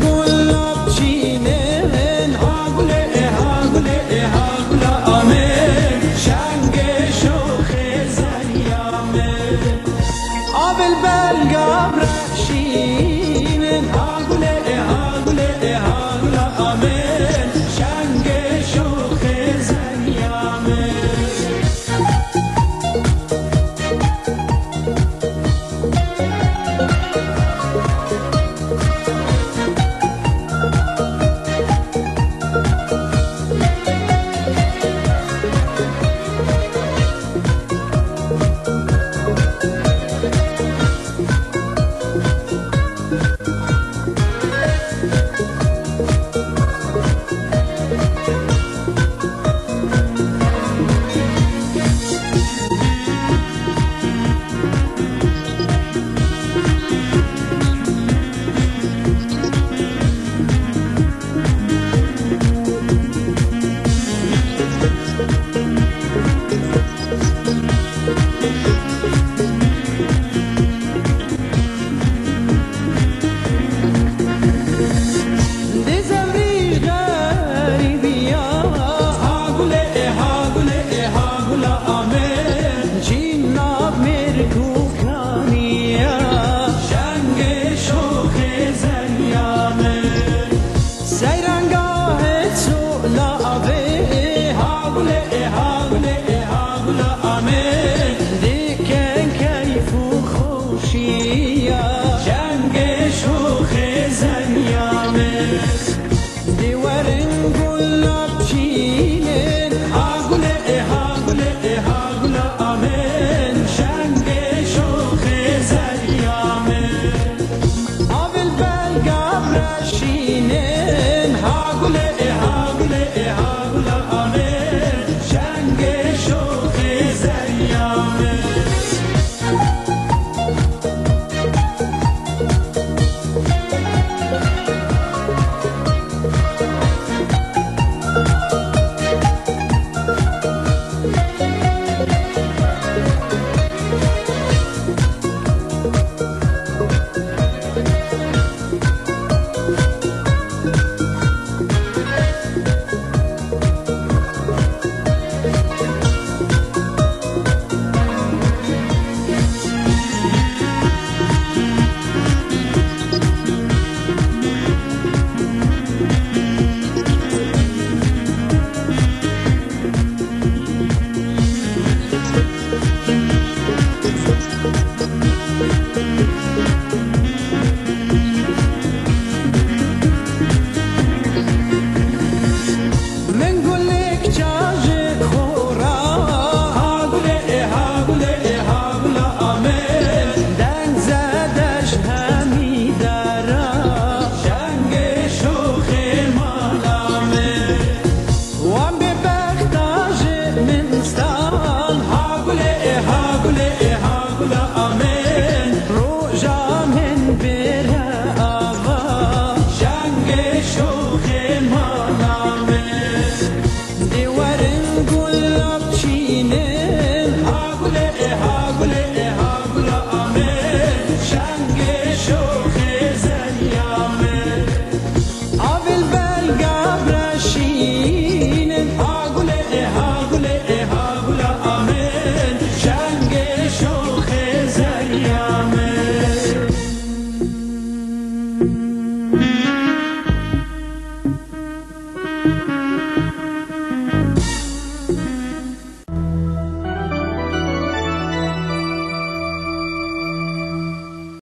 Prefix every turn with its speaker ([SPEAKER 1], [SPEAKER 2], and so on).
[SPEAKER 1] going. شنگ شوخ